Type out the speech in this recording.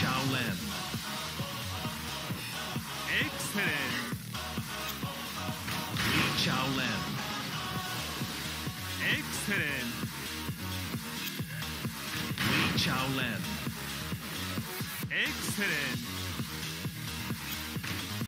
Chow Lim. Excellent. Lee Chow Lim. Excellent. Lee Chow Lim. Excellent.